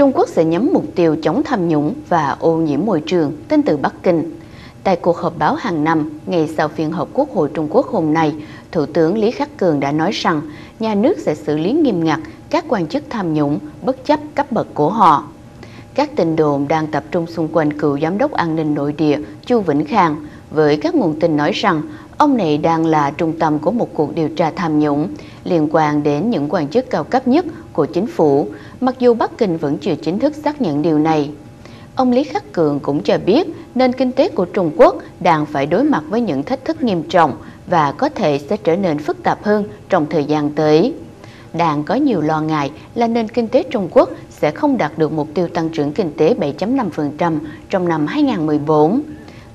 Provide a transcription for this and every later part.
Trung Quốc sẽ nhắm mục tiêu chống tham nhũng và ô nhiễm môi trường, tin từ Bắc Kinh. Tại cuộc họp báo hàng năm, ngày sau phiên họp Quốc hội Trung Quốc hôm nay, Thủ tướng Lý Khắc Cường đã nói rằng nhà nước sẽ xử lý nghiêm ngặt các quan chức tham nhũng bất chấp cấp bậc của họ. Các tình đồn đang tập trung xung quanh cựu giám đốc an ninh nội địa Chu Vĩnh Khang, với các nguồn tin nói rằng ông này đang là trung tâm của một cuộc điều tra tham nhũng liên quan đến những quan chức cao cấp nhất của chính phủ, mặc dù Bắc Kinh vẫn chưa chính thức xác nhận điều này. Ông Lý Khắc Cường cũng cho biết nền kinh tế của Trung Quốc đang phải đối mặt với những thách thức nghiêm trọng và có thể sẽ trở nên phức tạp hơn trong thời gian tới. Đang có nhiều lo ngại là nền kinh tế Trung Quốc sẽ không đạt được mục tiêu tăng trưởng kinh tế 7.5% trong năm 2014.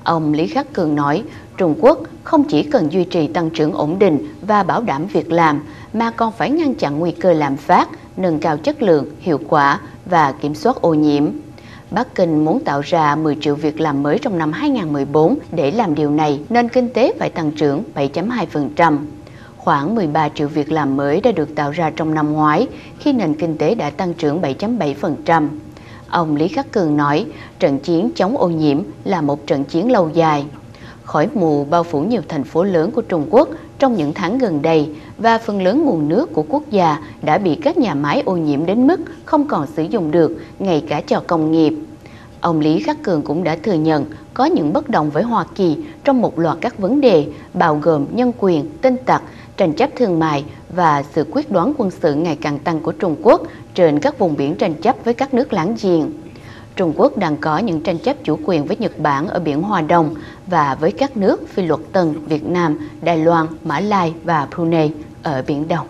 Ông Lý Khắc Cường nói, Trung Quốc không chỉ cần duy trì tăng trưởng ổn định và bảo đảm việc làm, mà còn phải ngăn chặn nguy cơ lạm phát, nâng cao chất lượng, hiệu quả và kiểm soát ô nhiễm. Bắc Kinh muốn tạo ra 10 triệu việc làm mới trong năm 2014. Để làm điều này, nền kinh tế phải tăng trưởng 7.2%. Khoảng 13 triệu việc làm mới đã được tạo ra trong năm ngoái, khi nền kinh tế đã tăng trưởng 7.7%. Ông Lý Khắc Cường nói, trận chiến chống ô nhiễm là một trận chiến lâu dài. Khói mù bao phủ nhiều thành phố lớn của Trung Quốc trong những tháng gần đây và phần lớn nguồn nước của quốc gia đã bị các nhà máy ô nhiễm đến mức không còn sử dụng được, ngay cả cho công nghiệp. Ông Lý Khắc Cường cũng đã thừa nhận có những bất đồng với Hoa Kỳ trong một loạt các vấn đề bao gồm nhân quyền, tinh tặc, tranh chấp thương mại và sự quyết đoán quân sự ngày càng tăng của Trung Quốc trên các vùng biển tranh chấp với các nước láng giềng. Trung Quốc đang có những tranh chấp chủ quyền với Nhật Bản ở biển Hoa Đông và với các nước Phi Luật Tân, Việt Nam, Đài Loan, Mã Lai và Brunei ở Biển Đông.